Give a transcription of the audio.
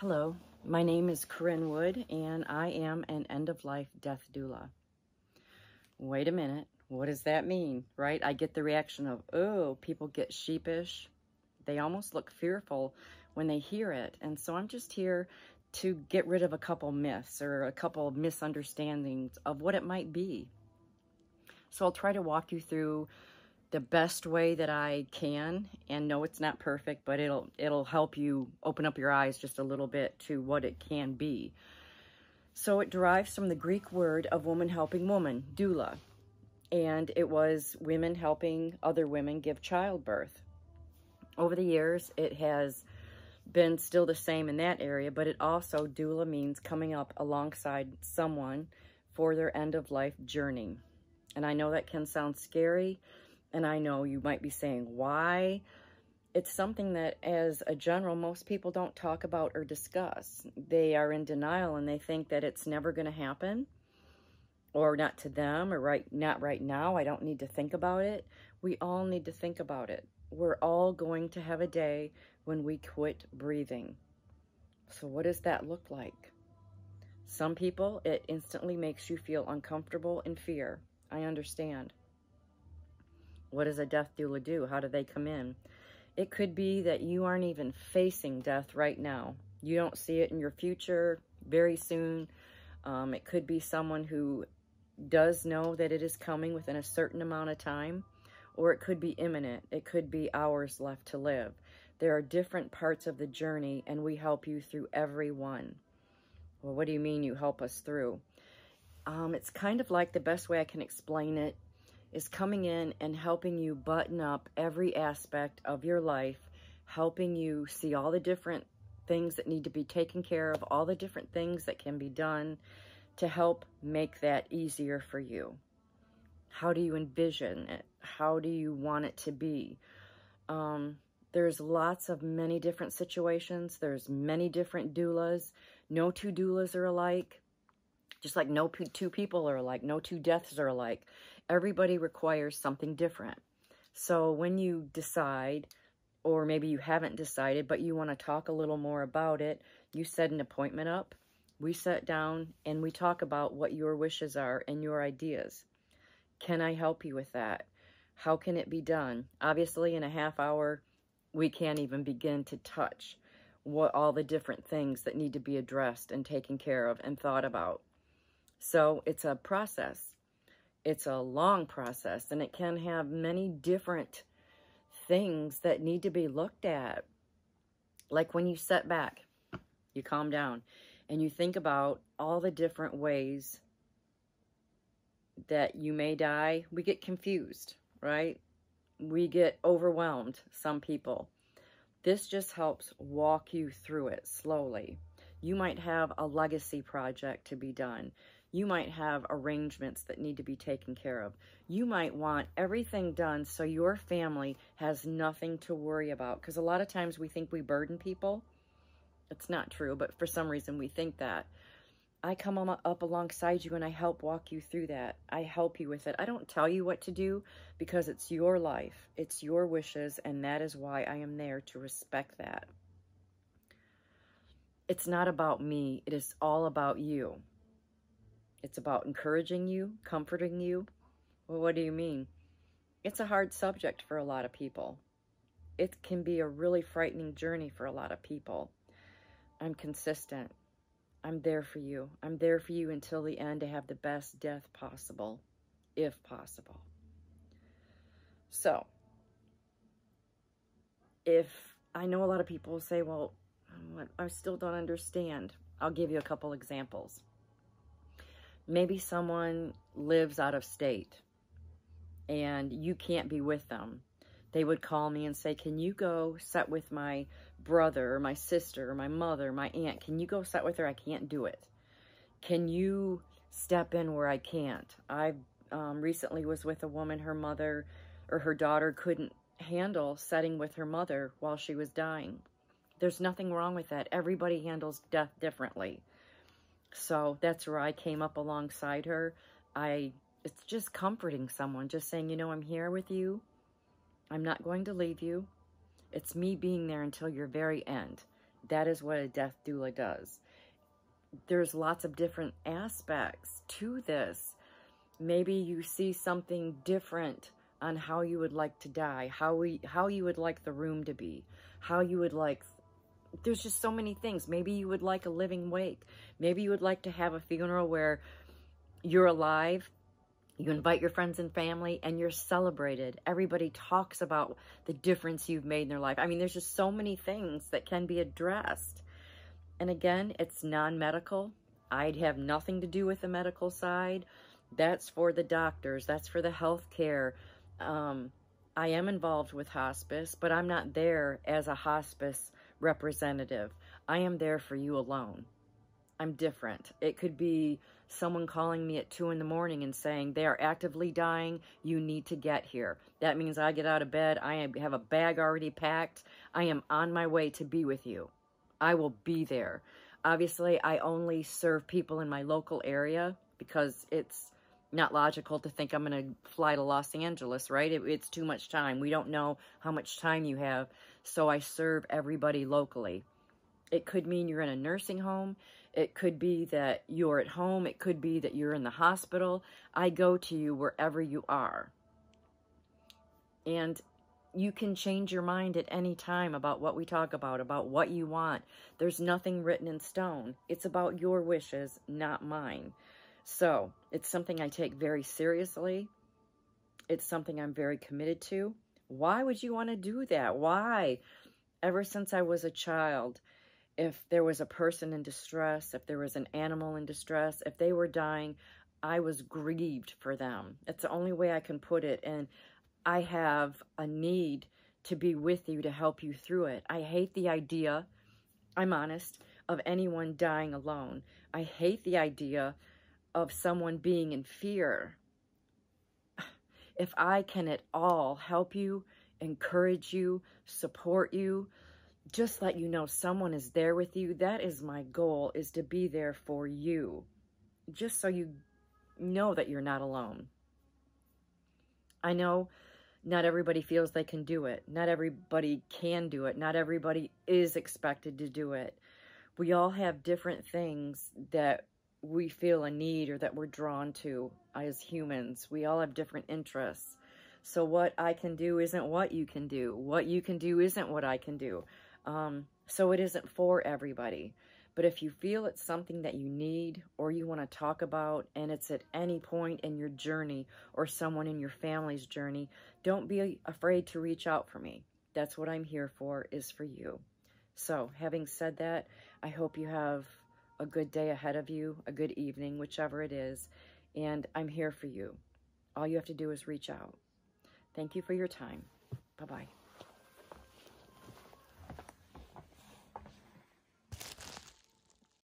Hello, my name is Korrinn Wood, and I am an end-of-life death doula. Wait a minute, what does that mean, right? I get the reaction of, oh, people get sheepish. They almost look fearful when they hear it. And so I'm just here to get rid of a couple myths or a couple misunderstandings of what it might be. So I'll try to walk you through the best way that I can and know it's not perfect, but it'll it'll help you open up your eyes just a little bit to what it can be. So it derives from the Greek word of woman helping woman, doula. And it was women helping other women give childbirth. Over the years, it has been still the same in that area, but it also, doula means coming up alongside someone for their end of life journey. And I know that can sound scary, and I know you might be saying, why? It's something that, as a general, most people don't talk about or discuss. They are in denial and they think that it's never going to happen or not to them or right not right now. I don't need to think about it. We all need to think about it. We're all going to have a day when we quit breathing. So what does that look like? Some people, it instantly makes you feel uncomfortable and fear. I understand. What does a death doula do? How do they come in? It could be that you aren't even facing death right now. You don't see it in your future very soon. Um, it could be someone who does know that it is coming within a certain amount of time, or it could be imminent. It could be hours left to live. There are different parts of the journey, and we help you through every one. Well, what do you mean you help us through? Um, it's kind of like the best way I can explain it is coming in and helping you button up every aspect of your life, helping you see all the different things that need to be taken care of, all the different things that can be done to help make that easier for you. How do you envision it? How do you want it to be? Um, there's lots of many different situations. There's many different doulas. No two doulas are alike. Just like no two people are alike. No two deaths are alike everybody requires something different. So when you decide, or maybe you haven't decided, but you want to talk a little more about it, you set an appointment up. We sit down and we talk about what your wishes are and your ideas. Can I help you with that? How can it be done? Obviously, in a half hour, we can't even begin to touch what all the different things that need to be addressed and taken care of and thought about. So it's a process it's a long process and it can have many different things that need to be looked at. Like when you set back, you calm down and you think about all the different ways that you may die, we get confused, right? We get overwhelmed, some people. This just helps walk you through it slowly. You might have a legacy project to be done. You might have arrangements that need to be taken care of. You might want everything done so your family has nothing to worry about. Because a lot of times we think we burden people. It's not true, but for some reason we think that. I come up alongside you and I help walk you through that. I help you with it. I don't tell you what to do because it's your life. It's your wishes, and that is why I am there to respect that. It's not about me. It is all about you. It's about encouraging you, comforting you. Well, what do you mean? It's a hard subject for a lot of people. It can be a really frightening journey for a lot of people. I'm consistent. I'm there for you. I'm there for you until the end to have the best death possible, if possible. So, if I know a lot of people say, well, I still don't understand. I'll give you a couple examples maybe someone lives out of state and you can't be with them. They would call me and say, can you go sit with my brother or my sister or my mother, my aunt? Can you go sit with her? I can't do it. Can you step in where I can't? I um, recently was with a woman, her mother or her daughter couldn't handle setting with her mother while she was dying. There's nothing wrong with that. Everybody handles death differently. So that's where I came up alongside her. I it's just comforting someone, just saying, you know, I'm here with you. I'm not going to leave you. It's me being there until your very end. That is what a death doula does. There's lots of different aspects to this. Maybe you see something different on how you would like to die, how we how you would like the room to be, how you would like there's just so many things. Maybe you would like a living wake. Maybe you would like to have a funeral where you're alive, you invite your friends and family, and you're celebrated. Everybody talks about the difference you've made in their life. I mean, there's just so many things that can be addressed. And again, it's non-medical. I'd have nothing to do with the medical side. That's for the doctors. That's for the healthcare. Um, I am involved with hospice, but I'm not there as a hospice representative. I am there for you alone. I'm different. It could be someone calling me at 2 in the morning and saying, they are actively dying, you need to get here. That means I get out of bed, I have a bag already packed, I am on my way to be with you. I will be there. Obviously, I only serve people in my local area because it's not logical to think I'm going to fly to Los Angeles, right? It, it's too much time. We don't know how much time you have, so I serve everybody locally. It could mean you're in a nursing home. It could be that you're at home. It could be that you're in the hospital. I go to you wherever you are. And you can change your mind at any time about what we talk about, about what you want. There's nothing written in stone. It's about your wishes, not mine. So it's something I take very seriously. It's something I'm very committed to. Why would you want to do that? Why? Ever since I was a child, if there was a person in distress, if there was an animal in distress, if they were dying, I was grieved for them. It's the only way I can put it. And I have a need to be with you to help you through it. I hate the idea, I'm honest, of anyone dying alone. I hate the idea of someone being in fear, if I can at all help you, encourage you, support you, just let you know someone is there with you, that is my goal, is to be there for you. Just so you know that you're not alone. I know not everybody feels they can do it. Not everybody can do it. Not everybody is expected to do it. We all have different things that we feel a need or that we're drawn to as humans. We all have different interests. So what I can do isn't what you can do. What you can do isn't what I can do. Um, so it isn't for everybody. But if you feel it's something that you need or you want to talk about and it's at any point in your journey or someone in your family's journey, don't be afraid to reach out for me. That's what I'm here for, is for you. So having said that, I hope you have a good day ahead of you, a good evening, whichever it is, and I'm here for you. All you have to do is reach out. Thank you for your time. Bye-bye.